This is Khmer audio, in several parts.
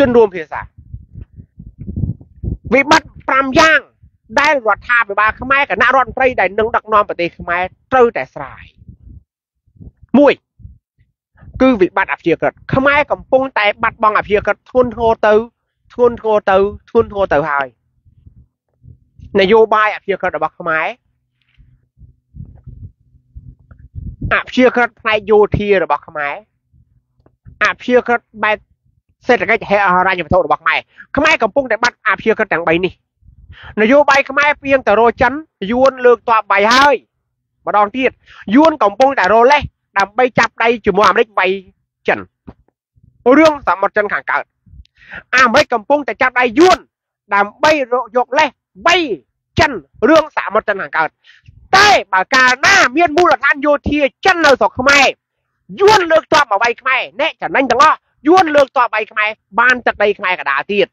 ជនរួមភាសាវិបត្តិ5យ៉ាងដែលរដ្ឋាភិបាលខ្មែរគណៈរដ្ឋមន្ត្រីដែលនឹងដឹកនាំប្រទេសខ្មែរត្រូវតែស្រាយ1គឺវិបត្តិអព្យាក្រឹតខ្មែរកំពុងតែបាត់បង់អព្យាក្រឹតធ្ងន់ធ្ងរទៅធ្ងន់ធ្ងរទៅធ្ងន់ធ្ងរទៅហើយនយោបាយអព្យាក្រឹតរបស់ខ្មែរអព្យាក្រឹតផ្នែកយោធារបស់ខ្មែរអព្យាក្រឹតបែប សេដ្ឋកិច្ចហេរញ្ញវត្ថុរបស់ខ្មែរខ្មែរកំពុងតែបាត់អព្យាក្រឹតទាំង3នេះនយោបាយខ្មែរពីងតរោចិនយួនលើកតបបាយហើយម្ដងទៀតយួនកំពុងតែរលេះដើម្បីចាប់ដៃជាមួយអាមេរិកវាយចិនរឿងសមុទ្រចិនខាងកើតអាមេរិកកំពុងតែចាប់ដៃយួនដើម្បីយកលេសវាយចិនរឿងសមុទ្រចិនខាងកើតតែបើកាលណាមានមូលដ្ឋានយោធាចិននៅស្រុកខ្មែរយួនលើកតបមកវាយខ្មែរអ្នកចំណេញទាំងអស់ យួនលើកតបវាយខ្មែរបានទឹកដីខ្មែរកដាលទៀត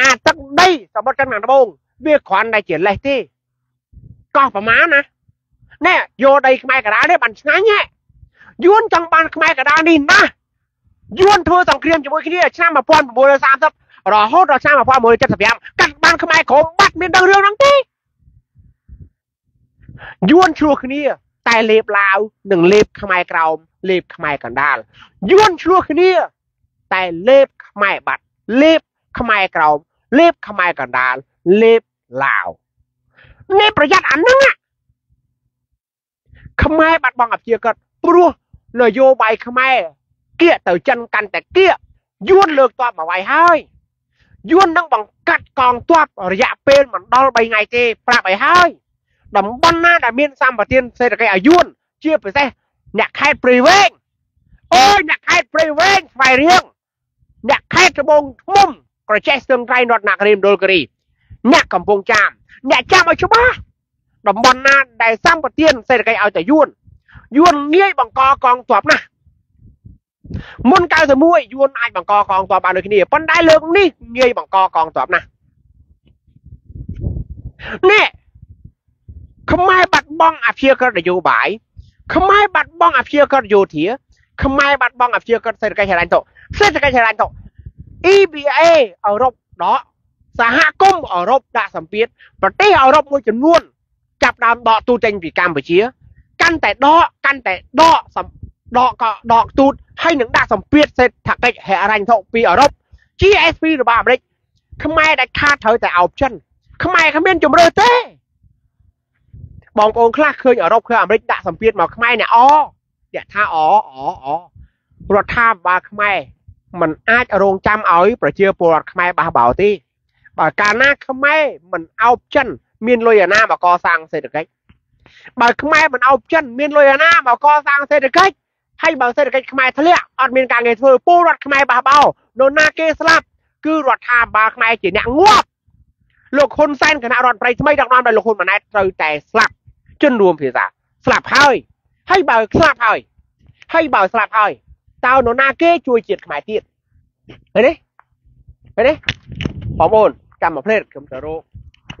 អាទឹកដីសមុទ្រចិនខាងត្បូងវាគ្រាន់តែជាលេសទេកោះប្រមាណណាណែយកដីខ្មែរកដាលនេះបានឆ្ងាញ់ហ៎យួនចង់បានខ្មែរកដាលនេះណាយួនធ្វើសង្គ្រាមជាមួយគ្នាឆ្នាំ1930រហូតដល់ឆ្នាំ1975កាត់បានខ្មែរក្រមបាត់មានដឹងរឿងហ្នឹងទេយួនឆ្លោះគ្នា តែលេបឡាវនិងលេបខ្មែរក្រោមលេបខ្មែរកណ្ដាលយួនឆ្លោះគ្នា តែលេបខ្មែរបាត់លេបខ្មែរក្រោមលេបខ្មែរកណ្ដាលលេបឡាវនេះប្រយ័ត្នអាហ្នឹងខ្មែរបាត់បង់អព្យាក្រឹតព្រោះនយោបាយខ្មែរគៀកទៅចិនកាន់តែគៀកយួនលើកតបមកវាយហើយយួននឹងបង្កាត់កងទ័ពរយៈពេលមិនដល់3ថ្ងៃទេប្រាប់ឲ្យហើយ តំបន់ណាដែលមានសម្បត្តិសេដ្ឋកិច្ចឲ្យយួនជាពិសេសអ្នកខេត្តព្រៃវែងអូយអ្នកខេត្តព្រៃវែងស្វាយរៀងអ្នកខេត្តត្បូងឃ្មុំក្រចេះស្ទឹងត្រែងរតនគិរីមណ្ឌលគិរីអ្នកកំពង់ចាមអ្នកចាំឲ្យច្បាស់តំបន់ណាដែលសម្បត្តិសេដ្ឋកិច្ចឲ្យតែយួនយួនងាយបង្កកងទ័ពណាស់មុន91យួនអាចបង្កកងទ័ពបានដូចគ្នាប៉ុន្តែលើកនេះងាយបង្កកងទ័ពណាស់នេះ ខ្មែរបាត់បង់អព្យាក្រឹតនយោបាយខ្មែរបាត់បង់អព្យាក្រឹតយោធាខ្មែរបាត់បង់អព្យាក្រឹតសេដ្ឋកិច្ចហិរញ្ញទៅសេដ្ឋកិច្ចហិរញ្ញទៅ EBA អឺរ៉ុបដកសហគមន៍អឺរ៉ុបដាក់សម្ពាធប្រទេសអឺរ៉ុបមួយចំនួនចាប់ដើមដកទូចេញពីកម្ពុជា កាន់តែដកកាន់តែដកដកក៏ដកទូតហើយនឹងដាក់សម្ពាធសេដ្ឋកិច្ចហិរញ្ញវត្ថុពីអឺរ៉ុប GSP របស់អាមេរិកខ្មែរដែលខាតត្រូវតែអោបចិនខ្មែរគ្មានជំរឿទេ បងប្អូនខ្លះឃើញអឺរ៉ុបឃើញអាមេរិកដាក់សម្ពាធមកខ្មែរអ្នកអអ្នកថាអអអរដ្ឋាភិបាលខ្មែរมันអាចរងចាំឲ្យប្រជាពលរដ្ឋខ្មែរបះបោទេបើកាលណាខ្មែរមិនអោបចិន មានលុយអាណាមកកសាងសេដ្ឋកិច្ចបើខ្មែរមិនអោបចិនមានលុយអាណាមកកសាងសេដ្ឋកិច្ចហើយបើសេដ្ឋកិច្ចខ្មែរធ្លាក់អត់មានការងារធ្វើពលរដ្ឋខ្មែរបះបោនរណាគេស្លាប់គឺរដ្ឋាភិបាលខ្មែរជាអ្នកងាប់លោកហ៊ុនសែនគណៈរដ្ឋមន្ត្រីថ្មីដឹកនាំដោយលោកហ៊ុនម៉ាណែតត្រូវតែស្លាប់ ជនរួមភាសាស្លាប់ហើយហើយបើស្លាប់ហើយហើយបើស្លាប់ហើយតើនរណាគេជួយជាតិខ្មែរទៀតឃើញទេឃើញទេបងប្អូនចាំមកភ្លេតខ្ញុំទៅរក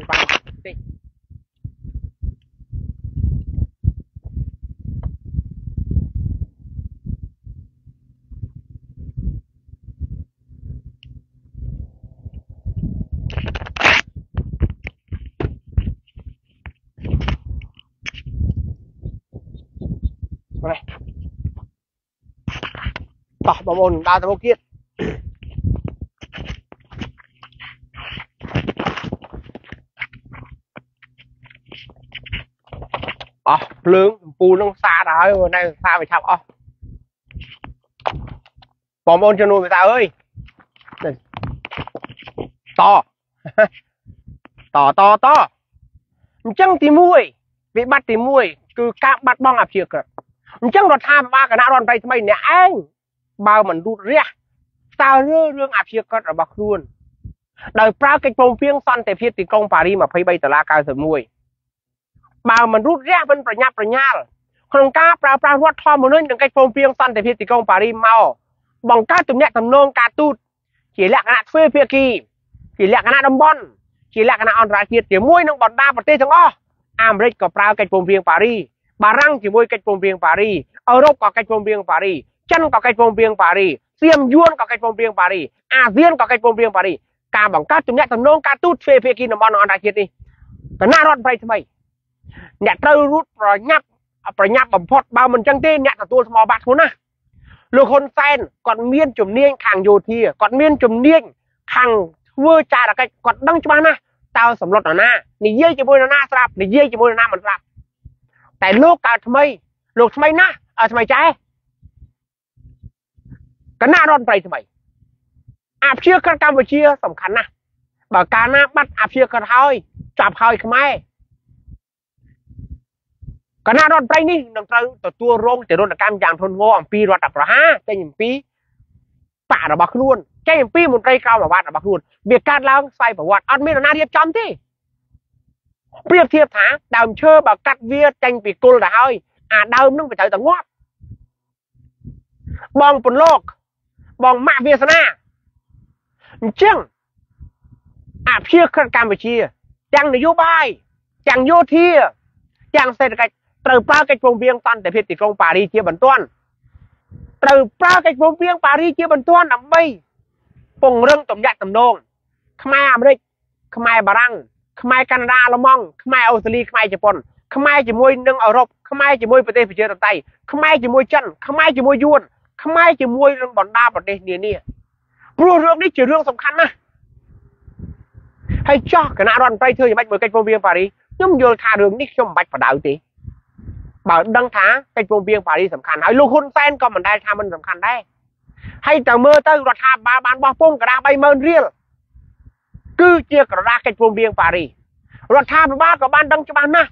បានតិច នេះតោះបងប្អូនដើរទៅមុខទៀតអស់ភ្លើងអំពូលនឹងសាដល់ហើយនៅសាវាឆាប់អស់បងប្អូនជំនួសភាសាអើយតតតតអញ្ចឹងទី1វិបត្តិទី1គឺការបាត់បង់អព្យាក្រឹត អញ្ចឹងរដ្ឋាភិបាលគណៈរដ្ឋមន្ត្រីថ្មីអ្នកឯងបើមិនរូតរះតើរឿងរឿងអព្យាក្រឹតរបស់ខ្លួនដោយប្រើកិច្ចព្រមព្រៀងសន្តិភាពទីក្រុងប៉ារី23ដុល្លារ91បើមិនរូតរះមិនប្រញាប់ប្រញាល់ក្នុងការប្រើប្រាស់រដ្ឋធម្មនុញ្ញនិងកិច្ចព្រមព្រៀងសន្តិភាពទីក្រុងប៉ារីមកបង្កើតទំនាក់ទំនងការទូតជាលក្ខណៈទ្វេភាគីជាលក្ខណៈតំបន់ជាលក្ខណៈអន្តរជាតិជាមួយនឹងបណ្ដាប្រទេសទាំងអស់អាមេរិកក៏ប្រើកិច្ចព្រមព្រៀងប៉ារី បារាំងជាមួយកិច្ចព្រមព្រៀងប៉ារីអឺរ៉ុបក៏កិច្ចព្រមព្រៀងប៉ារីចិនក៏កិច្ចព្រមព្រៀងប៉ារីសៀមយួនក៏កិច្ចព្រមព្រៀងប៉ារីអាស៊ានក៏កិច្ចព្រមព្រៀងប៉ារីការបង្កើតទំនាក់ទំនងការទូតទ្វេភាគីតំបន់អន្តរជាតិនេះគណៈរដ្ឋប្រៃថ្មីអ្នកត្រូវរួតប្រញាប់ប្រញាប់បំផុតបើមិនចឹងទេអ្នកទទួលស្មោបាក់ធ្ងន់ណាស់លោកហ៊ុនសែនគាត់មានជំនាញខាងយោធាគាត់មានជំនាញខាងធ្វើចារកិច្ចគាត់ដឹងច្បាស់ណាស់តើសម្លុតនរណានិយាយជាមួយនរណាស្រាប់និយាយជាមួយនរណាមិនស្រាប់ តែលោកកើតថ្មី លោកថ្មីណាស់ថ្មីចែគណៈរដ្ឋមន្ត្រីថ្មីអភិជាក្រិតកម្ពុជាសំខាន់ណាស់បើកាលណាបាត់អភិជាក្រិតហើយចាប់ហើយខ្មែរគណៈរដ្ឋមន្ត្រីនេះនឹងត្រូវទទួលរងទរណកម្មយ៉ាងធ្ងន់ធ្ងរអំពីរដ្ឋប្រហារចេញអំពីបករបស់ខ្លួនចេញអំពីមន្ត្រីក្រមអាវ៉ាត់របស់ខ្លួនវាកាត់ឡើងស្វ័យប្រវត្តិអត់មាននរណារៀបចំទេ ប្រៀបធៀបថាដើមឈើបើកាត់វាចេញពីគល់ទៅហើយអាដើមនឹងវាត្រូវតែងាប់បងពន្លកបងម៉ាក់វាសនាអញ្ចឹងអភិជាក្រិតកម្ពុជា ទាំងនយោបាយទាំងយោធាទាំងសេដ្ឋកិច្ចត្រូវប្រើកិច្ចព្រមព្រៀងសន្តិភាពទីក្រុងប៉ារីជាបន្ទាន់ត្រូវប្រើកិច្ចព្រមព្រៀងប៉ារីជាបន្ទាន់ដើម្បីពង្រឹងទំនាក់ទំនងខ្មែរអាមេរិកខ្មែរបារាំង ខ្មែរកាណាដាអាល្លឺម៉ង់ខ្មែរអូស្ត្រាលីខ្មែរជប៉ុនខ្មែរជាមួយនឹងអឺរ៉ុបខ្មែរជាមួយប្រទេសប្រជាធិបតេយ្យខ្មែរជាមួយចិនខ្មែរជាមួយយួនខ្មែរជាមួយនឹងបណ្ដាប្រទេសនានាព្រោះរឿងនេះជារឿងសំខាន់ណាស់ហើយចោះគណៈរដ្ឋមន្ត្រីធ្វើយ៉ាងម៉េចមួយកិច្ចព្រមព្រៀងប៉ារីខ្ញុំយល់ថារឿងនេះខ្ញុំមិនបាច់បដៅទេបើដឹងថាកិច្ចព្រមព្រៀងប៉ារីសំខាន់ហើយលោកហ៊ុនសែនក៏មិនដែលថាមិនសំខាន់ដែរហើយតើមើលទៅរដ្ឋាភិបាលបានបោះពុំក្តារ30000រៀល គឺជាក្រដាសកិច្ចព្រមព្រៀងប៉ារីរដ្ឋាភិបាលក៏បានដឹងច្បាស់ណាស់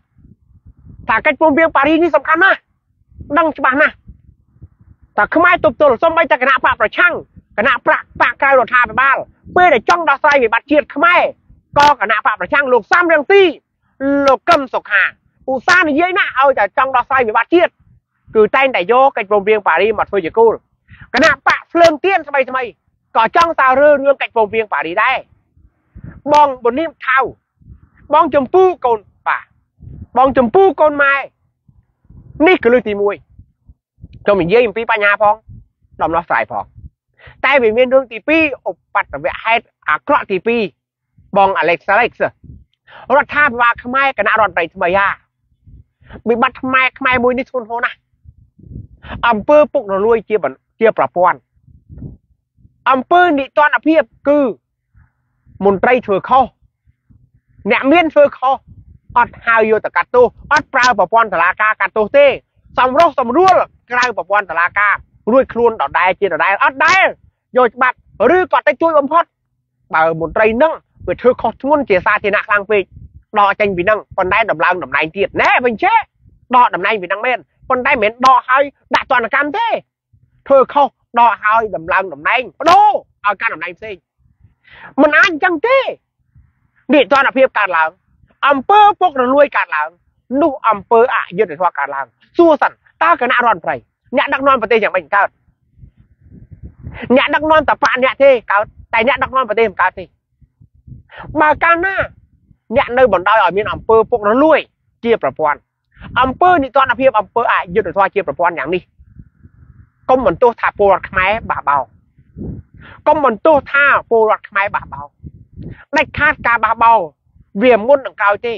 ថាកិច្ចព្រមព្រៀងប៉ារីនេះសំខាន់ណាស់ដឹងច្បាស់ណាស់តែខ្មែរទប់ទល់សំបីតែគណៈបកប្រឆាំងគណៈប្រាក់បកក្រៅរដ្ឋាភិបាលពេលដែលចង់ដោះស្រាយវិបត្តិជាតិខ្មែរក៏គណៈបកប្រឆាំងលោកសំរងទីលោកកឹមសុខាឧស្សាហ៍និយាយណាឲ្យតែចង់ដោះស្រាយវិបត្តិជាតិគឺតែងតែយកកិច្ចព្រមព្រៀងប៉ារីមកធ្វើជាគោលគណៈបកភ្លើងទៀនថ្មីថ្មីក៏ចង់តារើរឿងកិច្ចព្រមព្រៀងប៉ារីដែរ បងបនីមថៅបងចម្ពូកូនប៉ាបងចម្ពូកូនម៉ែនេះគឺលើកទី1ខ្ញុំនិយាយអំពីបញ្ហាផងដំណោះស្រាយផងតែវាមានរឿងទី2ឧបតវហេតុអាក្រក់ទី2បង Alex Alex រដ្ឋាភិបាលខ្មែរគណៈរដ្ឋមន្ត្រីថ្មីហាវិបត្តិខ្មែរខ្មែរមួយនេះធ្ងន់ធ្ងរណាស់អំពើពុករលួយជាជាប្រព័ន្ធអំពើនិទានភាពគឺ មន្ត្រីធ្វើខុសអ្នកមានធ្វើខុសអត់ហៅយកទៅកាត់ទោសអត់ប្រើប្រព័ន្ធតឡាការកាត់ទោសទេសម្រុះសម្រួលក្រៅប្រព័ន្ធតឡាការរួចខ្លួនដដែលជាដដែលអត់ដែលយកច្បាប់ឬក៏ទៅជួយបំផុតបើមន្ត្រីនឹងវាធ្វើខុសធ្ងន់ជាសាធារណៈខ្លាំងពេកដកចេញពីនឹងប៉ុន្តែដំឡើងតំណែងទៀតណែវិញចេះដកតំណែងពីនឹងមែនប៉ុន្តែមិនមែនដកហើយដាក់ទណ្ឌកម្មទេធ្វើខុសដកហើយដំឡើងតំណែងបដូរឲ្យកាន់តំណែងផ្សេង មិនអាចអញ្ចឹងទេនេះទណ្ឌភាពកើតឡើងអង្គើពុករលួយកើតឡើងនោះអង្គើអយុត្តិធម៌កើតឡើងសួរសិនតើគណៈរដ្ឋមន្ត្រីអ្នកដឹកនាំប្រទេសយ៉ាងម៉េចកើតអ្នកដឹកនាំតបៈអ្នកទេកើតតែអ្នកដឹកនាំប្រទេសមិនកើតទេបើកាលណាអ្នកនៅបណ្ដោយឲ្យមានអង្គើពុករលួយ ជាប្រព័ន្ធអង្គើនិទានភាពអង្គើអយុត្តិធម៌ជាប្រព័ន្ធយ៉ាងនេះកុំបន្ទោសថាពលរដ្ឋខ្មែរបះបោ កុំបន្ទោសថាពលរដ្ឋខ្មែរបះបោដាច់ខាតការបះបោវាមុននឹងក្រោយទេ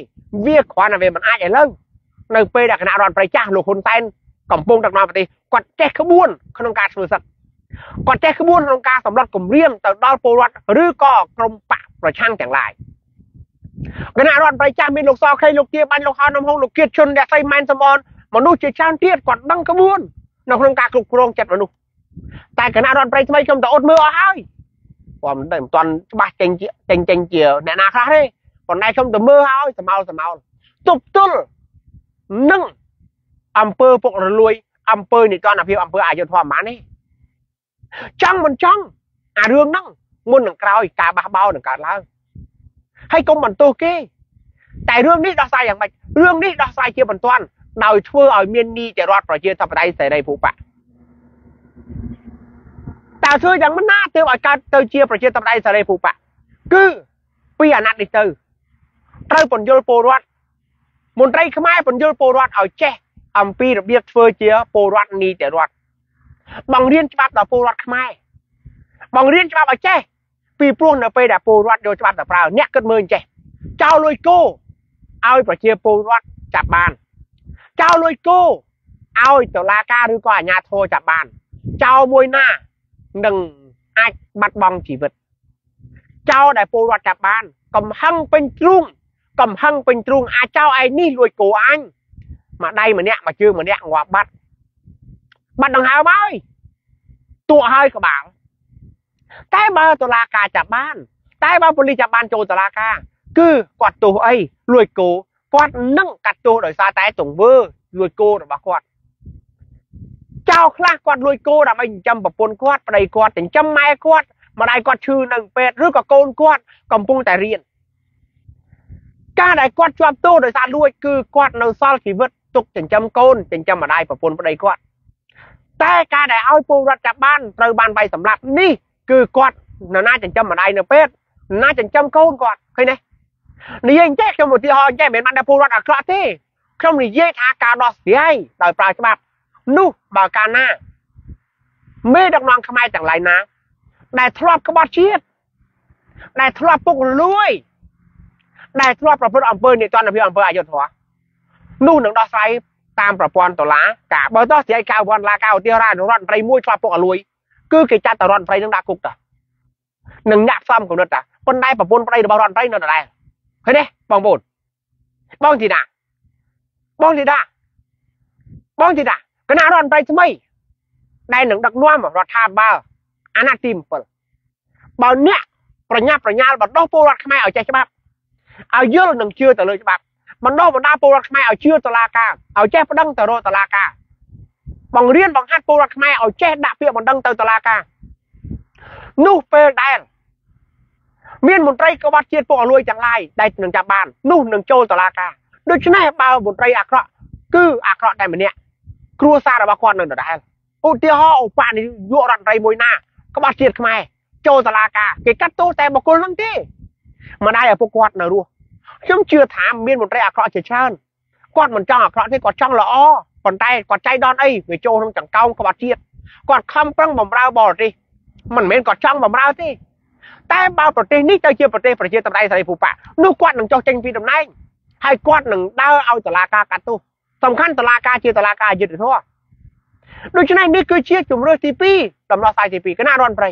វាគ្រាន់តែវាមិនអាចឥឡូវនៅពេលដែលគណៈរដ្ឋប្រៃចាស់លោកហ៊ុនសែនកំពុងដឹកនាំប្រទេសគាត់ចេះក្បួនក្នុងការធ្វើសឹកគាត់ចេះក្បួនក្នុងការសម្លុតគម្រាមទៅដល់ពលរដ្ឋឬក៏ក្រុមបកប្រឆាំងទាំងឡាយគណៈរដ្ឋប្រៃចាស់មានលោកសខេលោកទាបាញ់លោកហៅនំហងលោកគៀតជុនអ្នកស្រីម៉ែនសំអនមនុស្សជាច្រើនទៀតគាត់ដឹងក្បួននៅក្នុងការគ្រប់គ្រងចិត្តមនុស្ស តែគណៈរដ្ឋប្រៃថ្មីខ្ញុំទៅអត់មើលអស់ហើយព្រោះមិនមិនទាន់ច្បាស់ចេញចេញចេញជាអ្នកណាខ្លះទេប៉ុន្តែខ្ញុំទៅមើលហើយសមោលសមោលទប់ទល់នឹងអង្គើពុករលួយអង្គើនិទានភាពអង្គើអយុធធម៌ប៉ុន្មាននេះចង់មិនចង់អារឿងហ្នឹងមុននឹងក្រោយការបះបោនឹងកើតឡើងហើយកុំបន្ទោសគេតែរឿងនេះដោះស្រាយយ៉ាងម៉េចរឿងនេះដោះស្រាយជាបន្ទាន់ដោយធ្វើឲ្យមាននីតិរដ្ឋប្រជាធិបតេយ្យសេរីភូប៉ា តើធ្វើយ៉ាងណាទើបឲ្យកើតទៅជាប្រជាធិបតេយ្យសេរីភូប៉ាគឺពីអាណត្តិនេះទៅត្រូវពន្យល់ពលរដ្ឋមន្ត្រីខ្មែរពន្យល់ពលរដ្ឋឲ្យចេះអំពីរបៀបធ្វើជាពលរដ្ឋនីតិរដ្ឋបង្រៀនច្បាប់ដល់ពលរដ្ឋខ្មែរបងរៀនច្បាប់ឲ្យចេះពីព្រោះនៅពេលដែលពលរដ្ឋយកច្បាប់ទៅប្រើអ្នកគិតមើលចេះចោលលួយគោឲ្យប្រជាពលរដ្ឋចាប់បានចោលលួយគោឲ្យតុលាការឬក៏អាជ្ញាធរចាប់បានចោលមួយណា នឹងអាចបាត់បង់ជីវិតចោលដែលពលរដ្ឋចាប់បាន កំហឹងពេញទ្រូងកំហឹងពេញទ្រូងអាចចោលឯនេះលួចគោអញមួយដៃម្នាក់មួយជើងម្នាក់ងាប់បាត់បាត់ដង្ហើមហើយទក់ហើយក្បាលតែបើតុលាការចាប់បាន តែបើប៉ូលីសចាប់បានចូលតុលាការ គឺគាត់ទោសអីលួចគោគាត់នឹងកាត់ទោសដោយសារតែទង្វើលួចគោរបស់គាត់ចៅ ខ្លះគាត់លួចគោដើម្បីចិញ្ចឹមប្រពន្ធគាត់ប្តីគាត់ចិញ្ចឹមម៉ែគាត់ម្ដាយគាត់ឈឺនៅពេទ្យឬក៏កូនគាត់កំពុងតែរៀនការដែលគាត់ជាប់ទោសដោយសារលួចគឺគាត់នៅសល់ជីវិតទុកចិញ្ចឹមកូនចិញ្ចឹមម្ដាយប្រពន្ធប្តីគាត់តែការដែលឲ្យពលរដ្ឋចាប់បានត្រូវបានវាយសម្លាប់នេះគឺគាត់នរណាចិញ្ចឹមម្ដាយនៅពេទ្យនរណាចិញ្ចឹមកូនគាត់ឃើញទេនិយាយអញ្ចេះខ្ញុំឧទាហរណ៍អញ្ចេះមិនមែនបានតែពលរដ្ឋអាក្រក់ទេខ្ញុំនិយាយថាការដោះស្រាយដោយប្រើច្បាប់ នោះបើកាលណាមេដឹកនាំខ្មែរទាំងឡាយណា ដែលធ្លាប់ក្បត់ជាតិដែលធ្លាប់ពុករលួយ ដែលធ្លាប់ប្រព្រឹត្តអំពើនេតនភាពអំពើអយុត្តិធម៌នោះនឹងដោះស្រាយតាមប្រព័ន្ធតុលាការបើដោះស្រាយការវត្តឡាការឧទាហរណ៍រដ្ឋមន្ត្រីមួយធ្លាប់ពុករលួយគឺគេចាត់តរដ្ឋមន្ត្រីនឹងដាក់គុកតានឹងញាក់ផ្សំគំនិតតាប៉ុន្តែប្រពន្ធប្តីរបស់រដ្ឋមន្ត្រីនៅដដែលឃើញទេបងប្អូនបងទីណាបងទីណាបងទីណា គណៈរដ្ឋមន្ត្រីថ្មី ដែលនឹងដឹកនាំរដ្ឋាភិបាលអាណត្តិទី7បើអ្នកប្រញាប់ប្រញាល់បណ្ដោះពលរដ្ឋខ្មែរឲ្យចេះច្បាប់ឲ្យយល់នឹងជឿទៅលើច្បាប់បណ្ដោះបណ្ដាពលរដ្ឋខ្មែរឲ្យជឿតុលាការឲ្យចេះប្តឹងទៅរកតុលាការបង្រៀនបង្ហាត់ពលរដ្ឋខ្មែរឲ្យចេះដាក់ពាក្យបណ្ដឹងទៅតុលាការនោះពេលដែលមានមន្ត្រីក្បត់ជាតិពួកអលួយទាំងឡាយដែលនឹងចាប់បាននោះនឹងចូលតុលាការដូច្នេះបើមន្ត្រីអាក្រក់គឺអាក្រក់តែម្នាក់ គ្រួសាររបស់គាត់នៅដដែលឧទាហរណ៍ឧបនាយករដ្ឋមន្ត្រីមួយណាក្បត់ជាតិខ្មែរចូលតុលាការគេកាត់ទោសតែបុគ្គលនឹងទេម្ដាយឪពុកគាត់នៅរស់ខ្ញុំជឿថាមានមន្ត្រីអាក្រក់ជាច្រើនគាត់មិនចង់អាក្រក់ទេគាត់ចង់ល្អប៉ុន្តែគាត់ចៃដន្យអីវាចូលក្នុងចង្កោមក្បត់ជាតិគាត់ខំប្រឹងបំរើបរទេសមិនមែនគាត់ចង់បំរើទេតែបើប្រទេសនេះទៅជាប្រទេសប្រជាធិបតេយ្យសេរីភូប៉ានោះគាត់នឹងចុះចេញពីតំណែងហើយគាត់នឹងដើរឲ្យតុលាការកាត់ទោស សំខាន់តុលាការជាតុលាការយុត្តិធម៌ដូច្នេះនេះគឺជាជំរឿសទី2ដំណោះស្រាយទី2គណៈរដ្ឋមន្ត្រី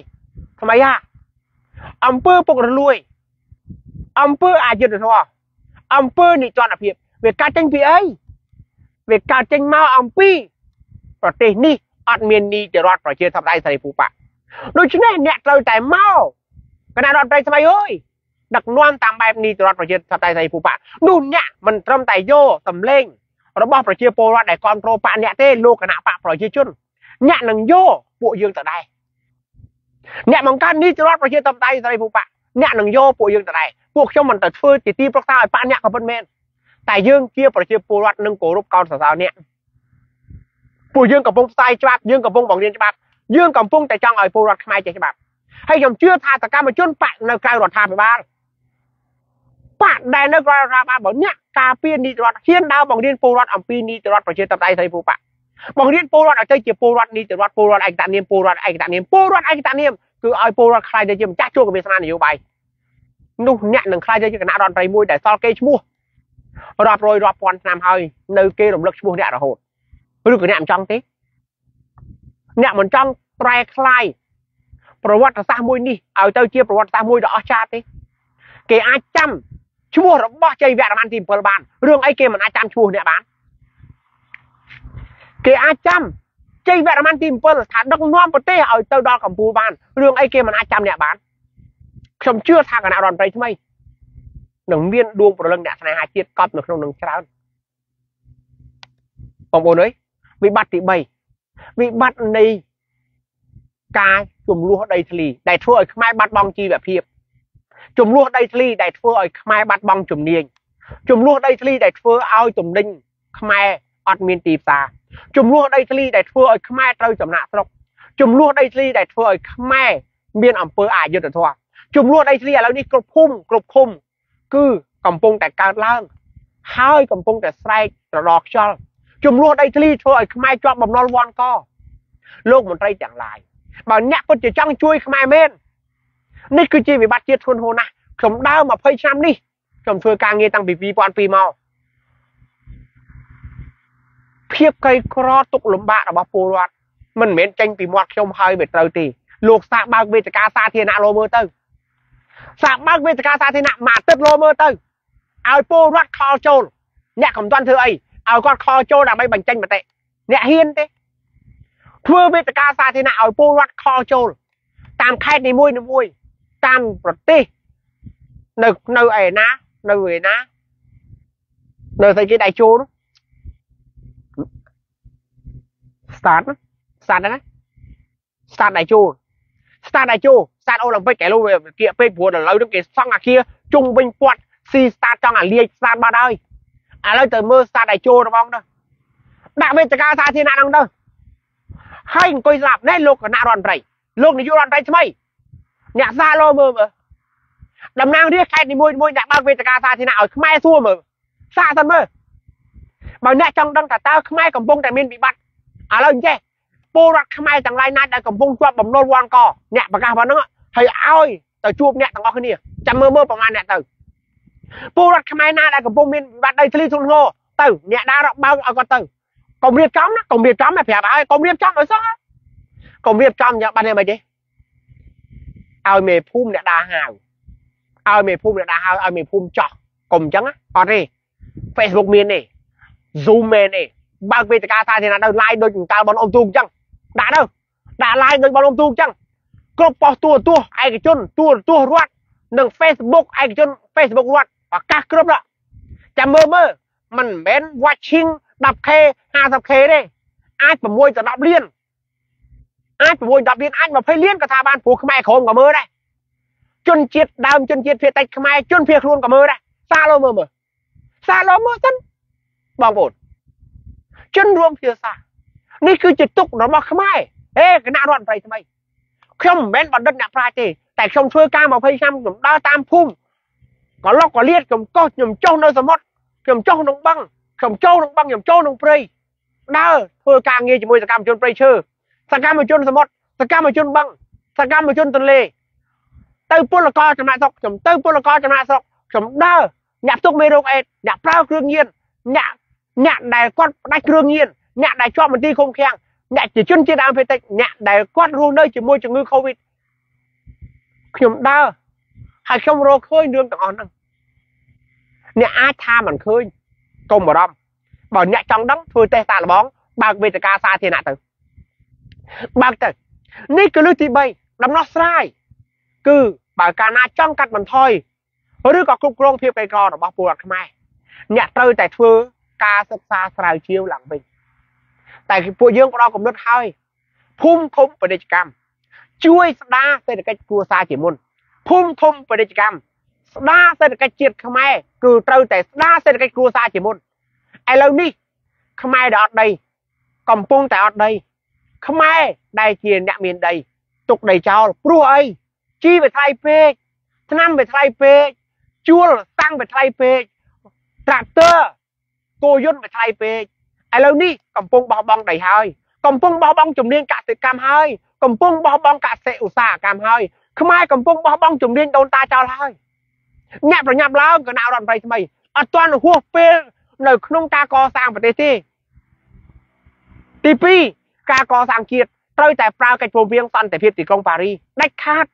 ថ្មីហ่าអង្គើពុករលួយអង្គើអយុត្តិធម៌អង្គើនិទានភាពវាកាត់ចេញពីអីវាកើតចេញមកអំពីប្រទេសនេះអត់មាននីតិរដ្ឋប្រជាធិបតេយ្យសេរីភូប៉ាដូច្នេះអ្នកត្រូវតែមកគណៈរដ្ឋមន្ត្រីថ្មីអើយដឹកនាំតាមបែបនីតិរដ្ឋប្រជាធិបតេយ្យសេរីភូប៉ានោះអ្នកមិនត្រឹមតែយកសម្លេង របស់ប្រជាពលរដ្ឋដែលគ្រប់គ្រងបកអ្នកទេលោកគណៈបកប្រជាជនអ្នកនឹងយកពួកយើងទៅដែរអ្នកបង្កើតនីតិរដ្ឋប្រជាធិបតេយ្យសេរីភូប៉ាអ្នកនឹងយកពួកយើងទៅដែរពួកខ្ញុំមិនទៅធ្វើជាទីប្រឹក្សាឲ្យបកអ្នកក៏ពិតមែនតែយើងជាប្រជាពលរដ្ឋនឹងគោរពកោតសរសើរអ្នកពួកយើងកំពុងផ្សាយច្បាប់យើងកំពុងបង្រៀនច្បាប់យើងកំពុងតែចង់ឲ្យពលរដ្ឋខ្មែរចេះច្បាប់ហើយខ្ញុំជឿថាសកម្មជនបកនៅក្រៅរដ្ឋាភិបាល បកដែលនៅក្រៅរដ្ឋាភិបាលបើអ្នកការពារនីតិរដ្ឋហ៊ានដើរបង្រៀនពលរដ្ឋអំពីនីតិរដ្ឋប្រជាធិបតេយ្យសេរីភូបកបង្រៀនពលរដ្ឋឲ្យទៅជាពលរដ្ឋនីតិរដ្ឋពលរដ្ឋឯកតនាមពលរដ្ឋឯកតនាមពលរដ្ឋឯកតនាមគឺឲ្យពលរដ្ឋខ្លាយទៅជាម្ចាស់ជួរកវាសនានយោបាយនោះអ្នកនឹងខ្លាយទៅជាគណៈរដ្ឋមន្ត្រីមួយដែលសល់គេឈ្មោះរាប់រយរាប់ពាន់ឆ្នាំហើយនៅគេរំលឹកឈ្មោះអ្នករហូតឬក៏អ្នកមិនចង់ទេអ្នកមិនចង់ប្រែคลายប្រវត្តិសាស្ត្រមួយនេះឲ្យទៅជាប្រវត្តិសាស្ត្រមួយដ៏អស្ចារ្យទេគេអាចចាំ ឈ្មោះរបស់ជ័យវរ្ម័នទី7បានរឿងអីគេមិនអាចចាំឈ្មោះអ្នកបានគេអាចចាំជ័យវរ្ម័នទី7ថាដឹកនាំប្រទេសឲ្យទៅដល់កម្ពុជាបានរឿងអីគេមិនអាចចាំអ្នកបានខ្ញុំជឿថាគណៈរដ្ឋមន្ត្រីថ្មីនឹងមានដួងប្រលឹងអ្នកស្នេហាជាតិកប់នៅក្នុងនឹងច្រើនបងប្អូនអើយវិបត្តិទី3វិបត្តិនៃការចំនួនដីធ្លីដែលធ្វើឲ្យខ្មែរបាត់បង់ជីវភាព ចំនួនដីធ្លីដែលធ្វើឲ្យខ្មែរបាត់បង់ជំនាញចំនួនដីធ្លីដែលធ្វើឲ្យទំនិញខ្មែរអត់មានទីផ្សារចំនួនដីធ្លីដែលធ្វើឲ្យខ្មែរត្រូវចំណាក់ស្រុកចំនួនដីធ្លីដែលធ្វើឲ្យខ្មែរមានអំពើអយុត្តិធម៌ចំនួនដីធ្លីឥឡូវនេះគ្រប់ភូមិគ្រប់ឃុំគឺកំពុងតែកើតឡើងហើយកំពុងតែស្រែករដខ្យល់ចំនួនដីធ្លីធ្វើឲ្យខ្មែរជាប់បំណុលវាន់កលោកមន្ត្រីទាំងឡាយបើអ្នកពិតជាចង់ជួយខ្មែរមែន នេះគឺជាវិបត្តិជាតិធ្ងន់ធ្ងរណាស់ខ្ញុំដើរ20ឆ្នាំនេះខ្ញុំធ្វើការងារតាំងពី2002មកភាពក្រីក្រទុកលំបាករបស់ពលរដ្ឋមិនមែនចេញពីមាត់ខ្ញុំហើយវាត្រូវទេលោកសាកបើកវេទិកាសាធារណៈលោមើលទៅសាកបើកវេទិកាសាធារណៈមួយអាទិត្យលោមើលទៅឲ្យពលរដ្ឋខលចូលអ្នកកំតាន់ធ្វើអីឲ្យគាត់ខលចូលដើម្បីបញ្ចេញមតិអ្នកហ៊ានទេធ្វើវេទិកាសាធារណៈឲ្យពលរដ្ឋខលចូលតាមខេត្តនីមួយនីមួយ តាមប្រទេសនៅនៅឯណានៅឯណានៅស្អីគេដៃជោនោះ start start ហ្នឹង start ដៃជោ start ដៃជោ start អូឡ িম্প ិកគេលោកវាគៀកពេកព្រោះឥឡូវនេះគេសង់អាគារជុំវិញពាត់ស៊ី start ចង់អាលាយ start បាត់ហើយឥឡូវទៅមើល start ដៃជោរបស់ទៅដាក់វេទិកាសាធារណៈហ្នឹងទៅហើយអង្គុយស្លាប់ណែលោកគណៈរដ្ឋមន្ត្រីលោកនាយករដ្ឋមន្ត្រីថ្មី អ្នកសាលោមើលមើលតំណាងរាជខេត្តនីមួយមួយអ្នកបើកវេទិកាសាធារណៈឲ្យខ្មែរសួរមើលសាកសិនមើលបើអ្នកចង់ដឹងថាតើខ្មែរកំពុងតែមានវិបត្តិឥឡូវអញ្ចេះពលរដ្ឋខ្មែរទាំងឡាយណាដែលកំពុងជាប់បំណុលវាន់កអ្នកប្រកាសប៉ុណ្ណឹងហើយឲ្យទៅជួបអ្នកទាំងអស់គ្នាចាំមើលមើលប្រហែលអ្នកទៅពលរដ្ឋខ្មែរណាដែលកំពុងមានវិបត្តិដីធ្លីធ្ងន់ធ្ងរទៅអ្នកដើរបើកឲ្យគាត់ទៅកុំរៀបចំណាកុំរៀបចំឲ្យប្រាប់ឲ្យកុំរៀបចំឲ្យសោះកុំរៀបចំយ៉ាងបាត់នេះមិនទេ ឲ្យមេភូមិអ្នកដើរហៅឲ្យមេភូមិអ្នកដើរហៅឲ្យមេភូមិចោះកុំអញ្ចឹងអត់ទេ Facebook មានទេ Zoom មែនទេបើកវេទិកាសាធារណៈនៅ live ដូចតើបងអ៊ំទូអញ្ចឹងដាក់ទៅដាក់ live ដូចបងអ៊ំទូអញ្ចឹងគ្រប់ប៉ុស្តិ៍ទួទួឯកជនទួទួរដ្ឋនិង Facebook ឯកជន Facebook រដ្ឋប្រកាសគ្រប់ដល់ចាំមើលមើលមិនមែន watching 10k 50k ទេអាច6ទៅ10លាន អាច6 10លានអាច20លានក៏ថាបានព្រោះខ្មែរក្រមក៏មើលដែរជនជាតិដើមជនជាតិភាគតិចខ្មែរជនភៀសខ្លួនក៏មើលដែរសាលោមើលមើលសាលោមើលសិនបងប្អូនជនរួមភាសានេះគឺជាទុករបស់ខ្មែរហេគណៈរដ្ឋមន្ត្រីថ្មីខ្ញុំមិនមែនបណ្ឌិតអ្នកប្រាជ្ញទេតែខ្ញុំធ្វើការ20ឆ្នាំខ្ញុំដើរតាមភូមិក៏លុកក៏លៀតខ្ញុំកោះខ្ញុំចុះនៅសមុទ្រខ្ញុំចុះក្នុងបឹងខ្ញុំចូលក្នុងបឹងខ្ញុំចូលក្នុងព្រៃដើរធ្វើការងារជាមួយសកម្មជនព្រៃឈើ សកម្មជនសមុទ្រសកម្មជនបឹងសកម្មជនទន្លេទៅពលករចំណាក់ស្រុកខ្ញុំទៅពលករចំណាក់ស្រុកខ្ញុំដើរអ្នកផ្ទុកមេរោគអេដអ្នកប្រើគ្រឿងញៀនអ្នកអ្នកដែលគាត់ផ្ដាច់គ្រឿងញៀនអ្នកដែលជាប់មន្ទីរឃុំឃាំងអ្នកជាជនជាតិដើមភាគតិចអ្នកដែលគាត់រស់នៅជាមួយជំងឺ Covid ខ្ញុំដើរហើយខ្ញុំរកឃើញរឿងទាំងអស់ហ្នឹងអ្នកអាចថាមិនឃើញកុំបារម្ភបើអ្នកចង់ដឹងធ្វើតេស្តតាឡបងបើកវេទិកាសាធារណៈទៅ បើកទៅនេះគឺលើកទី3ដំណោះស្រាយគឺបើកាលណាចង់កាត់បន្ថយឬក៏គ្រប់គ្រងភាពក្រីក្ររបស់ពលរដ្ឋខ្មែរអ្នកត្រូវតែធ្វើការសិក្សាស្រាវជ្រាវឡើងវិញតែពួកយើងផ្ដល់កំណត់ហើយភូមិឃុំពាណិជ្ជកម្មជួយស្ដារសេដ្ឋកិច្ចគ្រួសារជាមុនភូមិឃុំពាណិជ្ជកម្មស្ដារសេដ្ឋកិច្ចជាតិខ្មែរគឺត្រូវតែស្ដារសេដ្ឋកិច្ចគ្រួសារជាមុនឥឡូវនេះខ្មែរដែលអត់ដីកំពុងតែអត់ដី ខ្មែរដែលជាអ្នកមានដីទុកដីចោលព្រោះអីជីវាថ្លៃពេកឆ្នាំវាថ្លៃពេកជួលតាំងវាថ្លៃពេកត្រាក់ទ័រគោយន្តវាថ្លៃពេកឥឡូវនេះកំពុងបោះបង់ដីហើយកំពុងបោះបង់ជំនាញកសិកម្មហើយកំពុងបោះបង់កសិឧស្សាហកម្មហើយខ្មែរកំពុងបោះបង់ជំនាញដូនតាចោលហើយអ្នកប្រញាប់ឡើងគណៈរដ្ឋមន្ត្រីថ្មីអត់ទាន់ហួសពេលនៅក្នុងការកសាងប្រទេសទេទី2 ការកសាងជាតិត្រូវតែប្រើកិច្ចព្រមព្រៀងសន្តិភាពទីក្រុងប៉ារីដាច់ខាត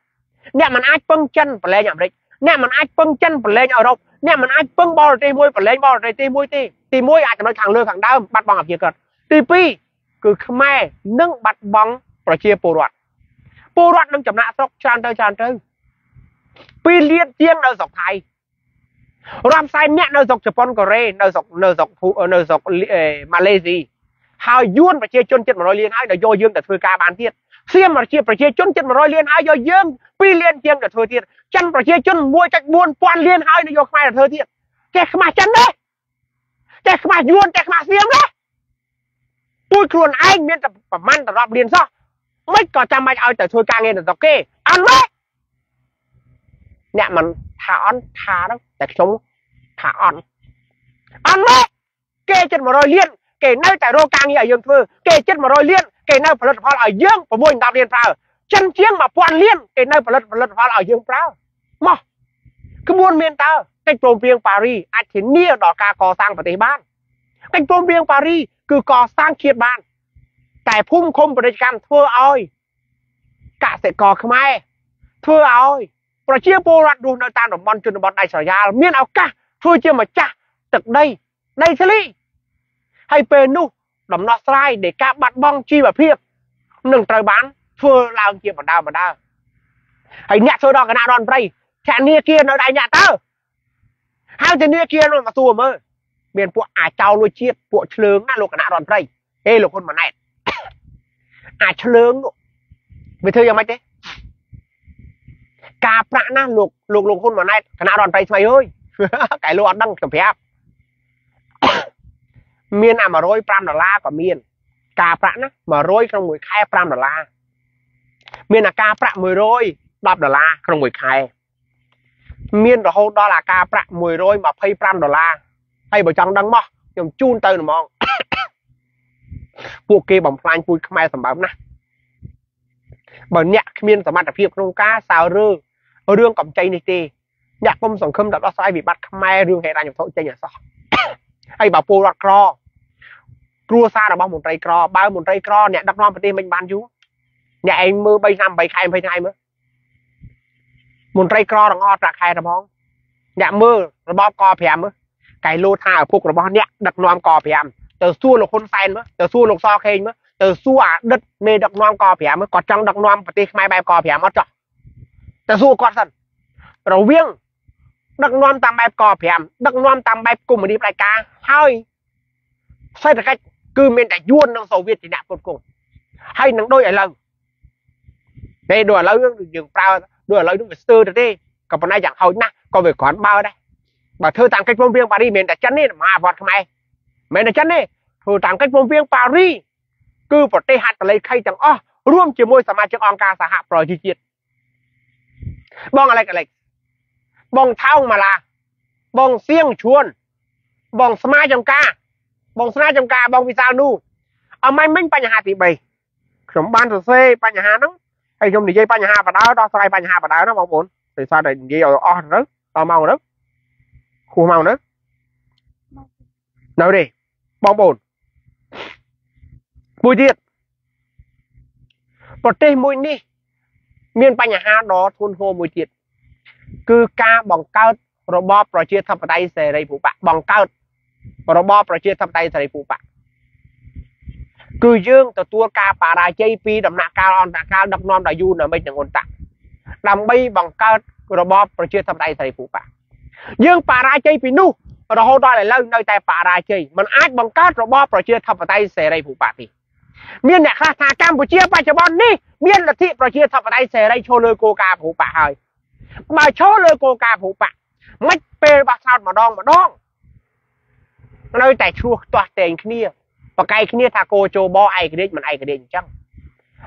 អ្នកមិនអាចពឹងចិនប្រឡែងអាមេរិកអ្នកមិនអាចពឹងចិនប្រឡែងអឺរ៉ុបអ្នកមិនអាចពឹងបរទេសមួយប្រឡែងបរទេសទីមួយទេទី1អាចចំណុចខាងលើខាងដើមបាត់បង់អភិក្រិតទី2គឺខ្មែរនឹងបាត់បង់ប្រជាពលរដ្ឋពលរដ្ឋនឹងចំណាក់ស្រុកច្រើនទៅច្រើនទៅ2លានជាងនៅស្រុកថៃរាប់សែនអ្នកនៅស្រុកជប៉ុនកូរ៉េនៅស្រុកនៅស្រុកនៅស្រុកម៉ាឡេស៊ី ហើយយួនប្រជាជនជិត100លានហើយដល់យកយើងទៅធ្វើការបានទៀតសៀមប្រជាប្រជាជនជិត100លានហើយយកយើង2លានជាងទៅធ្វើទៀតចិនប្រជាជន1.4ពាន់លានហើយនៅយកខ្មែរទៅធ្វើទៀតគេខ្មាស់ចិនទេចេះខ្មាស់យួនចេះខ្មាស់សៀមណាទួយខ្លួនឯងមានតែប្រមាណតរាប់លានសោះមិនក៏ចាំបាច់ឲ្យទៅធ្វើការងារទៅស្រុកគេអត់ទេអ្នកមិនថាអន់ថាទៅតែខ្ញុំថាអន់អត់ទេគេចិត្ត100លាន គេនៅតែរកការងារឲ្យយើងធ្វើគេចិត្ត100លានគេនៅផលិតផលឲ្យយើង6 10លានប្រើចិនជាង1000លានគេនៅផលិតផលិតផលឲ្យយើងប្រើមកក្បួនមានតើកិច្ចព្រមព្រៀងប៉ារីអាចធានាដល់ការកសាងប្រទេសបានកិច្ចព្រមព្រៀងប៉ារីគឺកសាងជាតិបាន តែភូមិឃុំពាណិជ្ជកម្មធ្វើឲ្យកសិករខ្មែរធ្វើឲ្យប្រជាពលរដ្ឋរស់នៅតាមតំបន់ជនបទដាច់ស្រយាលមានឱកាសធ្វើជាម្ចាស់ទឹកដីដីធ្លី ហើយពេលនោះដំណោះស្រាយនៃការបាត់បង់ជីវភាពនឹងត្រូវបានធ្វើឡើងជាបណ្ដាបណ្ដាហើយអ្នកធ្វើដល់គណៈរដ្ឋមន្ត្រីធនាគារនៅដៃអ្នកតើហើយធនាគារនោះមកសួរមើលមានពួកអាចោលលួចជាតិពួកឆ្លើងណាលោកគណៈរដ្ឋមន្ត្រីហេលោកហ៊ុនម៉ាណែតអាចឆ្លើងនោះវាធ្វើយ៉ាងម៉េចទេការប្រាក់ណាលោកលោកលោកហ៊ុនម៉ាណែតគណៈរដ្ឋមន្ត្រីថ្មីអើយកែលោកអត់ដឹងខ្ញុំប្រាប់ មានអា105ដុល្លារក៏មានការប្រាក់ណា100ក្នុងមួយខែ5ដុល្លារមានអាការប្រាក់110ដុល្លារក្នុងមួយខែមានរហូតដល់អាការប្រាក់125ដុល្លារហើយបើចង់ដឹងមកខ្ញុំជូនទៅហ្មងពួកគេបំផ្លាញពូជខ្មែរសម្បើមណាស់បើអ្នកគ្មានសមត្ថភាពក្នុងការសើរើរឿងកម្ចីនេះទេអ្នកគុំសង្ឃឹមដល់ដោះស្រាយវិបត្តិខ្មែររឿងហេតុអញ្ញវត្ថុចេញអសោះហើយបើពលរដ្ឋក្រ គ្រួសាររបស់មន្ត្រីក្របើមន្ត្រីក្រអ្នកដឹកនាំប្រទេសមិនបានយូរអ្នកឯងមើល3ឆ្នាំ8ខែ20ថ្ងៃមើលមន្ត្រីក្ររងអត់ប្រាក់ខែតែផងអ្នកមើលរបបក5មើលកែលោថាឪពុករបស់អ្នកដឹកនាំក5ទៅសួរលោកហ៊ុនសែនមើលទៅសួរលោកសខេងមើលទៅសួរអតីតមេដឹកនាំក5មើលគាត់ចង់ដឹកនាំប្រទេសខ្មែរបែបក5អត់ចោះទៅសួរគាត់សិនរវាងដឹកនាំតាមបែបក5ដឹកនាំតាមបែបកុម្មុយនីសផ្ដាច់ការហើយសេដ្ឋកិច្ច គឺមានតែយួននិងសូវៀតជាអ្នកពុតគង់ហើយនឹងដូចឥឡូវពេលដូចឥឡូវយើងប្រើដូចឥឡូវនេះវាស្ទើរទៅទេក៏ប៉ុន្តែយ៉ាងហោចណាស់ក៏វាគ្រាន់បើដែរបើធ្វើតាមកិច្ចព្រមព្រៀងប៉ារីមិនតែចិនទេមហាវត្តខ្មែរមិនតែចិនទេធ្វើតាមកិច្ចព្រមព្រៀងប៉ារីគឺប្រទេសហត្ថលេខីទាំងអស់រួមជាមួយសមាជិកអង្គការសហប្រជាជាតិបងអាឡិចអាឡិចបងថោងម៉ាឡាបងសៀងជួនបងស្មាចំការ បងស្នាចំការបងវិសាលនោះអមមិញបញ្ហាទី3ខ្ញុំបានសរសេរបញ្ហាហ្នឹងហើយខ្ញុំនិយាយបញ្ហាបដៅដោះស្រាយបញ្ហាបដៅណាបងប្អូនដោយសារតែនិយាយឲ្យអស់ទៅដល់ម៉ោងទៅខួសម៉ោងទៅនៅនេះបងប្អូនមួយទៀតប្រទេសមួយនេះ មានបញ្ហាដ៏ធ្ងន់ធ្ងរមួយទៀតគឺការបង្កើតរបបប្រជាធិបតេយ្យសេរីភូប៉ាបង្កើត របបប្រជាធិបតេយ្យសេរីភូប៉ាគឺយើងទទួលការបរាជ័យពីដំណាក់កាលអន្តរកាលដឹកនាំដោយយូណាមិចនិងអ៊ុនតាដើម្បីបង្កើតរបបប្រជាធិបតេយ្យសេរីភូប៉ាយើងបរាជ័យពីនោះរហូតដល់ឥឡូវនៅតែបរាជ័យมันអាចបង្កើតរបបប្រជាធិបតេយ្យសេរីភូប៉ាទេមានអ្នកខ្លះថាកម្ពុជាបច្ចុប្បន្ននេះមានលទ្ធិប្រជាធិបតេយ្យសេរីឈរលើគោលការណ៍ភូប៉ាហើយបើឈរលើគោលការណ៍ភូប៉ាមិនពេលបោះឆ្នោតម្ដងម្ដង នៅតែឆ្លោះទាស់តែងគ្នាប្រកែកគ្នាថាគោជោបឯករាជ្យមិនឯករាជ្យអញ្ចឹង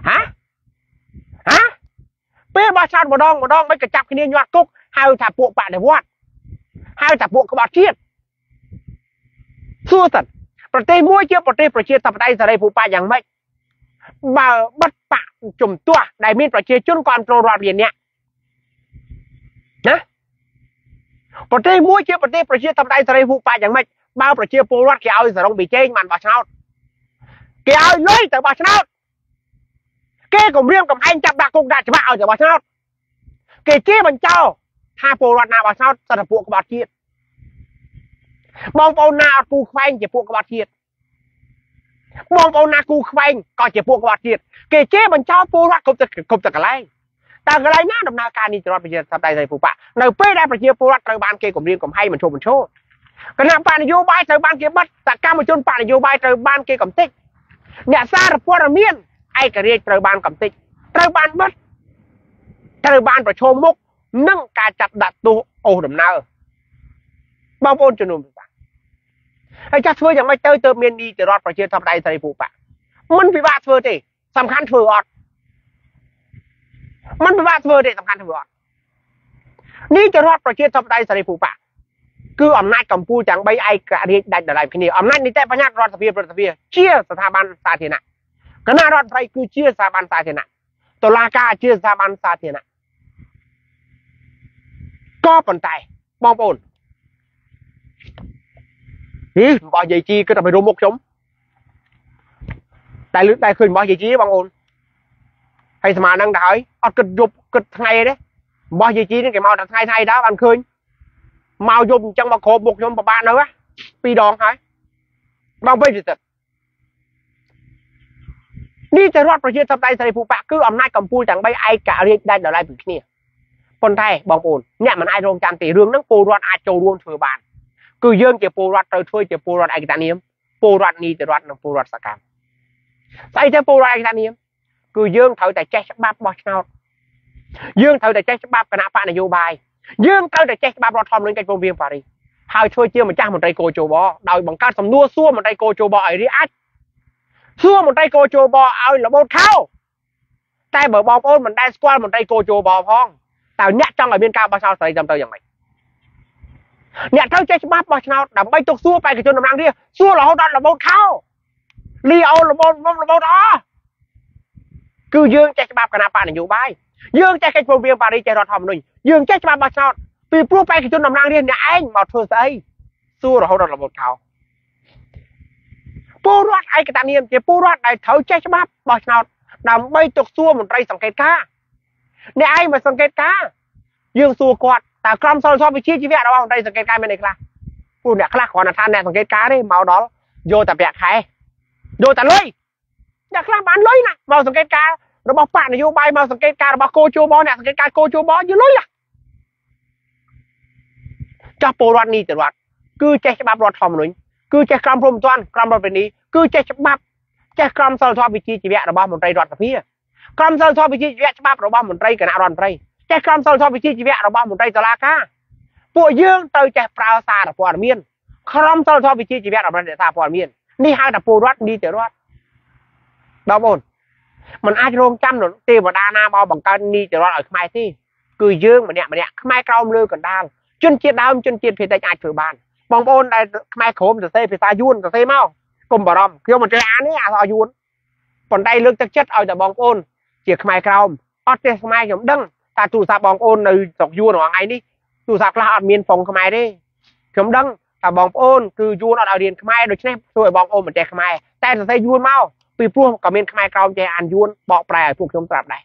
ហាហាពេលបោះឆ្នោតម្ដងម្ដងមិនក៏ចាប់គ្នាញាត់គុកហៅថាពួកបដិវត្តហៅថាពួកក្បត់ជាតិសួរសិនប្រទេសមួយជាប្រទេសប្រជាធិបតេយ្យសេរីភូប៉ាយ៉ាងម៉េចបើបិទបាក់ជំទាស់ដែលមានប្រជាជនគ្រប់គ្រងរដ្ឋលានអ្នកណាប្រទេសមួយជាប្រទេសប្រជាធិបតេយ្យសេរីភូប៉ាយ៉ាងម៉េច បើប្រជាពលរដ្ឋគេឲ្យសរងប៊ីចេងបានបោះឆ្នោតគេឲ្យលុយទៅបោះឆ្នោតគេគម្រាមកំហែងចាប់ដាក់គុកដាក់ច្បាប់ឲ្យទៅបោះឆ្នោតគេជាបញ្ចោថាពលរដ្ឋណាបោះឆ្នោតសិទ្ធិពួកក្បត់ជាតិបងប្អូនណាអត់គូខ្វែងជាពួកក្បត់ជាតិបងប្អូនណាគូខ្វែងក៏ជាពួកក្បត់ជាតិគេជេរបញ្ចោពលរដ្ឋគ្រប់ទៅគ្រប់ទៅកន្លែងតើកន្លែងណាដំណើរការនីតិរដ្ឋប្រជាធិបតេយ្យសេរីភូប៉ានៅពេលដែលប្រជាពលរដ្ឋត្រូវបានគេគម្រាមកំហែងបញ្ឈប់បញ្ឈរ គណៈបកនយោបាយត្រូវបានគេបិទសកម្មជនបកនយោបាយត្រូវបានគេកំទេចអ្នកសារព័ត៌មានឯករាជ្យត្រូវបានកំទេចត្រូវបានបិទត្រូវបានប្រឈមមុខនឹងការចាត់ដាក់ទោសអូសដំណើរបងប្អូនជំនុំពិបាកហើយចាស់ធ្វើយ៉ាងម៉េចទៅទើបមាននីតិរដ្ឋប្រជាធិបតេយ្យសេរីភូប៉ាមិនពិបាកធ្វើទេសំខាន់ធ្វើអត់មិនពិបាកធ្វើទេសំខាន់ធ្វើអត់នីតិរដ្ឋប្រជាធិបតេយ្យសេរីភូប៉ា គឺអំណាចកម្ពុជាទាំង3ឯករាជ្យដាច់ដライគ្នាអំណាចនីតិបញ្ញត្តិរដ្ឋសភាប្រតិសភាជាស្ថាប័នសាធារណៈគណៈរដ្ឋមន្ត្រីគឺជាស្ថាប័នសាធារណៈត តុលាការជាស្ថាប័នសាធារណៈក៏ប៉ុន្តែបងប្អូនហីរបស់យាយជីគិតតែไปរួមមុខខ្ញុំតែលឺតែឃើញរបស់យាយជីបងប្អូនហើយស្មើនឹងទៅហើយអត់គិតយប់គិតថ្ងៃទេរបស់យាយជីនេះគេមកតែថ្ងៃថ្ងៃដែរបានឃើញ មកយប់អញ្ចឹងមកគ្របមុខខ្ញុំប្របាក់នៅពីរដងហើយបងវិញទៅនេះតែរដ្ឋប្រជាធិបតេយ្យសេរីភូប៉ាគឺអំណាចកម្ពុជាទាំង3ឯករាជ្យដាច់ដោយឡែកពីគ្នាប៉ុន្តែបងប្អូនអ្នកមិនអាចរងចាំទេរឿងហ្នឹងពលរដ្ឋអាចចូលរួមធ្វើបានគឺយើងជាពលរដ្ឋត្រូវធ្វើជាពលរដ្ឋឯកតនាមពលរដ្ឋនីតិរដ្ឋនិងពលរដ្ឋសកម្មស្អីទៅពលរដ្ឋឯកតនាមគឺយើងត្រូវតែចេះច្បាប់បោះឆ្នោតយើងត្រូវតែចេះច្បាប់គណៈបកនយោបាយ យើងត្រូវតែចេះច្បាប់រដ្ឋធម្មនុញ្ញកិច្ចព្រមព្រៀងប៉ារីសហើយធ្វើជាម្ចាស់មន្ត្រីគោជបដោយបង្កើតសំណួរសួរមន្ត្រីគោជបឲ្យរីអាចសួរមន្ត្រីគោជបឲ្យរបូតខោតែបើបងប្អូនមិនដែលស្គាល់មន្ត្រីគោជបផងតើអ្នកចង់ឲ្យមានការបោះឆ្នោតស្រីចាំទៅយ៉ាងម៉េចអ្នកត្រូវចេះច្បាប់បោះឆ្នោតដើម្បីទុកសួរបេក្ខជនតំណាងរាស្ត្រសួររហូតដល់របូតខោលីអូរបូតមុំរបូតអគឺយើងចេះច្បាប់គណៈបកនយោបាយ យើងចេះកិច្ចព្រមព្រៀងប៉ារីសចេះរដ្ឋធម្មនុញ្ញយើងចេះច្បាប់បោះឆ្នោតពីព្រោះបេក្ខជនតំណាងរាស្ត្រអ្នកឯងមកធ្វើស្អីសួររហូតដល់របូតខោពលរដ្ឋឯកតនាមជាពលរដ្ឋដែលត្រូវចេះច្បាប់បោះឆ្នោតដើម្បីទុកសួរមន្ត្រីសង្កេតការអ្នកឯងមកសង្កេតការយើងសួរគាត់តើក្រមសីលធម៌វិជាជីវៈរបស់មន្ត្រីសង្កេតការមានអីខ្លះពួកអ្នកខ្លះគ្រាន់តែថាអ្នកសង្កេតការទេមកដល់យកតែប្រាក់ខែយកតែលុយអ្នកខ្លះបានលុយណាមកសង្កេតការ របស់បកនយោបាយមកសង្កេតការរបស់គោជបអ្នកសង្កេតការគោជបយកលុយណាចាស់ពលរដ្ឋនីតិរដ្ឋគឺចេះច្បាប់រដ្ឋធម្មនុញ្ញគឺចេះក្រមព្រំទាន់ក្រមរដ្ឋវិន័យគឺចេះច្បាប់ចេះក្រមសិលធម៌វិជាជីវៈរបស់មន្ត្រីរដ្ឋសភាក្រមសិលធម៌វិជាជីវៈច្បាប់របស់មន្ត្រីគណៈរដ្ឋមន្ត្រីចេះក្រមសិលធម៌វិជាជីវៈរបស់មន្ត្រីតុលាការពួកយើងត្រូវចេះប្រើសារព័ត៌មានក្រមសិលធម៌វិជាជីវៈរបស់អ្នកសារព័ត៌មាននេះហៅថាពលរដ្ឋនីតិរដ្ឋបងប្អូន มันអាចរងចាំទេវតាណាមកបង្កើតនីតិរដ្ឋឲ្យខ្មែរទេគឺយើងម្នាក់ម្នាក់ខ្មែរក្រោមលើកណ្ដាលជនជាតិដើមជនជាតិភាគតិចអាចធ្វើបានបងប្អូនដែលខ្មែរក្រមសរសេរភាសាយួនសរសេរមកកុំបារម្ភខ្ញុំមិនចេះអានទេអក្សរយួនប៉ុន្តែលើកទឹកចិត្តឲ្យតែបងប្អូនជាខ្មែរក្រមអត់ទេខ្មែរខ្ញុំដឹងថាទូរស័ព្ទបងប្អូននៅស្រុកយួនរាល់ថ្ងៃនេះទូរស័ព្ទខ្លះអត់មានហ្វុងខ្មែរទេខ្ញុំដឹងថាបងប្អូនគឺយួនអត់ឲ្យរៀនខ្មែរដូច្នេះជួយឲ្យបងប្អូនមិនចេះខ្មែរតែសរសេរយួនមក ពីព្រោះក៏មានខ្មែរក្រមចេះអានយួនបកប្រែឲ្យពួកខ្ញុំប្រាប់ដែរ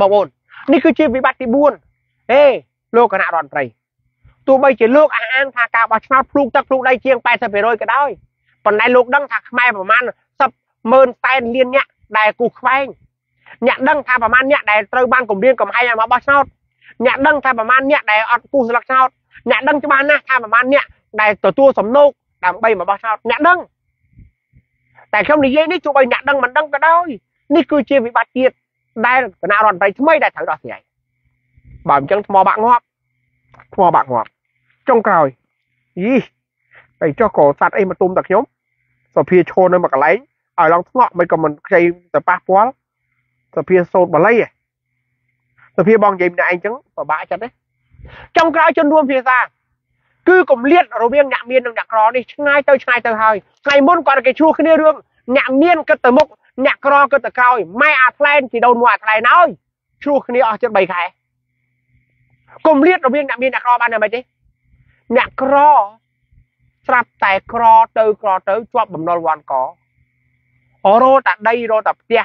បងប្អូននេះគឺជាវិបត្តិទី4ហេលោកគណៈរដ្ឋមន្ត្រីទោះបីជាលោកអះអាងថាការបោះឆ្នោតភ្លូកទឹកភ្លូកដីជាង80%ក៏ដោយប៉ុន្តែលោកដឹងថាខ្មែរប្រមាណ10ម៉ឺនសែនលានអ្នកដែលគូខ្វែងអ្នកដឹងថាប្រមាណអ្នកដែលត្រូវបានគម្រាមកំហែងឲ្យមកបោះឆ្នោតអ្នកដឹងថាប្រមាណអ្នកដែលអត់គូស្លឹកឆ្នោតអ្នកដឹងច្បាស់ណាស់ថាប្រមាណអ្នកដែលទទួលសំណូកដើម្បីមកបោះឆ្នោតអ្នកដឹង តែខ្ញុំនិយាយនេះទោះបីអ្នកដឹងមិនដឹងក៏ដោយនេះគឺជាវិបត្តិទៀតដែលគណៈរដ្ឋមន្ត្រីថ្មីដែលត្រូវដោះស្រាយបើមិនចឹងថ្មបាក់ងាប់ថ្មបាក់ងាប់ចុងក្រោយយីតែចុះក៏សัตว์អីមកទុំតែខ្ញុំសុភាឈរនៅមួយកន្លែងឲ្យឡងធ្ងក់មិនក៏មិនខ្ចីទៅប៉ះពាល់សុភាសោតបល័យសុភាបងនិយាយម្នាក់ឯងចឹងពិបាកចិត្តទេចុងក្រោយជនរួមភាសា គឺគម្លាតរវាងអ្នកមាននិងអ្នកក្រនេះឆ្ងាយទៅឆ្ងាយទៅហើយថ្ងៃមុនគាត់គេជួគ្នារឿងអ្នកមានគិតទៅមុខអ្នកក្រគិតទៅក្រោយម៉ែអាថ្លែងជីដូនមួយអាថ្លែងហើយជួគ្នាអស់ជិត3ខែគម្លាតរវាងអ្នកមានអ្នកក្របានយ៉ាងម៉េចទេអ្នកក្រស្រាប់តែក្រទៅក្រទៅជាប់បំណុលវាន់ករោតាដីរោតាផ្ទះ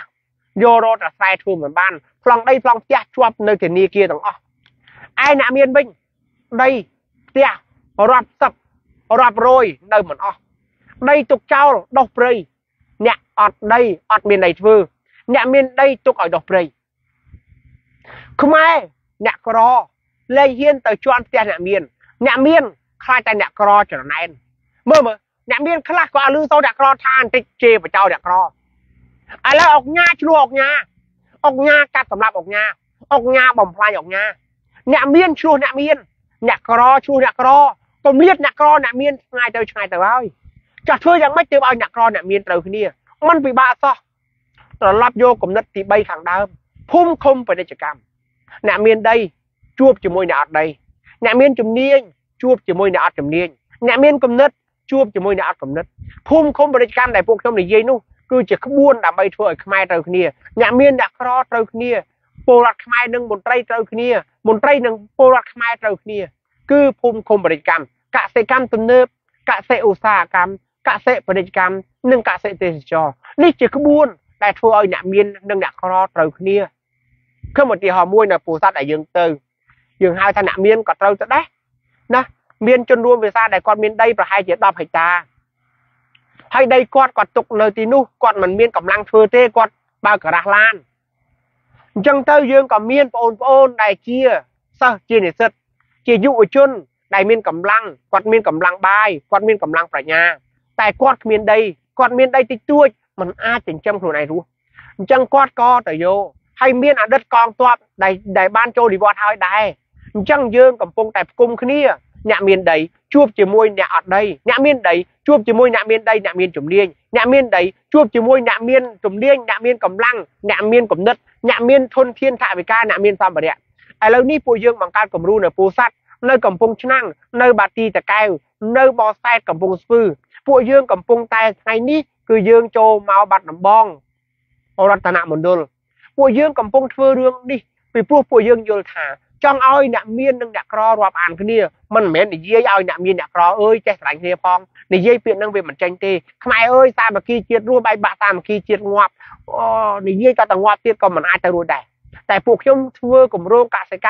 យករោតាខ្សែធូមមិនបានប្លង់ដីប្លង់ផ្ទះជាប់នៅធនាគារទាំងអស់ឯអ្នកមានវិញដីផ្ទះ រាប់សិបរាប់រយនៅមិនអស់ដីទុកចោលដុះព្រៃអ្នកអត់ដីអត់មានដីធ្វើ អ្នកមានដីទុកឲ្យដុះព្រៃខ្មែរអ្នកក្រលែងហ៊ានទៅជន់ផ្ទះអ្នកមាន អ្នកមានខ្លាចតែអ្នកក្រច្រណែនមើលមើលអ្នកមានខ្លះក៏ឲ្យលឺសូរអ្នកក្រថាបន្តិចជេរបចោអ្នកក្រឥឡូវអុកញ៉ាឆ្លោះអុកញ៉ាអុកញ៉ាកាត់សម្រាប់អុកញ៉ាអុកញ៉ាបំផ្លាញអុកញ៉ាអ្នកមានឆ្លោះអ្នកមាន អ្នកក្រឆ្លោះអ្នកក្រ កុំលៀតអ្នកក្រអ្នកមានឆ្ងាយទៅឆ្ងាយទៅហើយចាស់ធ្វើយ៉ាងម៉េចទើបឲ្យអ្នកក្រអ្នកមានត្រូវគ្នាมันពិបាកសោះត្រឡប់យកគំនិតទី3ខាងដើមភូមិឃុំពាណិជ្ជកម្មអ្នកមានដីជួបជាមួយអ្នកអត់ដីអ្នកមានជំនាញជួបជាមួយអ្នកអត់ជំនាញអ្នកមានគំនិតជួបជាមួយអ្នកអត់គំនិតភូមិឃុំពាណិជ្ជកម្មដែលពួកខ្ញុំនិយាយនោះគឺជាក្បួនដើម្បីធ្វើឲ្យខ្មែរត្រូវគ្នាអ្នកមានអ្នកក្រត្រូវគ្នាពលរដ្ឋខ្មែរនិងមន្ត្រីត្រូវគ្នាមន្ត្រីនិងពលរដ្ឋខ្មែរត្រូវគ្នា គឺភូមិឃុំពាណិជ្ជកម្មកសិកម្មទំនើបកសិឧស្សាហកម្មកសិពាណិជ្ជកម្មនិងកសិទេសចរនេះជាក្បួនដែលធ្វើឲ្យអ្នកមាននិងអ្នកក្រត្រូវគ្នាគឺឧទាហរណ៍មួយនៅពោធិ៍សាត់ដែលយើងទៅយើងហៅថាអ្នកមានក៏ត្រូវទៅដែរណាមានជនរួមភាសាដែលគាត់មានដីប្រហែលជា10ហិកតាហើយដីគាត់គាត់ទុកនៅទីនោះគាត់មិនមានកម្លាំងធ្វើទេគាត់បើកការ៉ាស់ឡានអញ្ចឹងទៅយើងក៏មានបងប្អូនដែលជាសិស្សជានិស្សិត ជាយុវជនដែលមានកម្លាំងគាត់មានកម្លាំងបាយគាត់មានកម្លាំងប្រាជ្ញា តែគាត់គ្មានដីគាត់មានដីតិចតួចมันអាចចិញ្ចឹមខ្លួនឯងរស់អញ្ចឹងគាត់ក៏ទៅយកហើយមានអតីតកងទ័ពដែលដែលបានចូលនិវត្តន៍ហើយដែរអញ្ចឹងយើងកំពុងតែផ្គុំគ្នាអ្នកមានដីជួបជាមួយអ្នកអត់ដីអ្នកមានដីជួបជាមួយអ្នកមានដីអ្នកមានជំនាញអ្នកមានដីជួបជាមួយអ្នកមានជំនាញអ្នកមានកម្លាំងអ្នកមានគំនិតអ្នកមានធនធានថវិកាអ្នកមានសម្ភារៈ ឥឡូវនេះពួកយើងបង្កើតគំរូនៅពោធិ៍សាត់នៅកំពង់ឆ្នាំងនៅបាទីតកែវនៅបរសែតកំពង់ស្ពឺពួកយើងកំពុងតែថ្ងៃនេះគឺយើងចូលមកបាត់ដំបងរតនមណ្ឌលពួកយើងកំពុងធ្វើរឿងនេះពីព្រោះពួកយើងយល់ថាចង់ឲ្យអ្នកមាននិងអ្នកក្ររាប់អានគ្នាមិនមែននិយាយឲ្យអ្នកមានអ្នកក្រអើយចេះស្រឡាញ់គ្នាផងនិយាយពាក្យហ្នឹងវាមិនចេញទេខ្មែរអើយសាមគ្គីជាតិរស់បែកបាក់សាមគ្គីជាតិងាប់អូនិយាយក៏តែងាប់ទៀតក៏មិនអាចទៅរួចដែរ តែពួកខ្ញុំធ្វើគម្រោងកសិកម្ម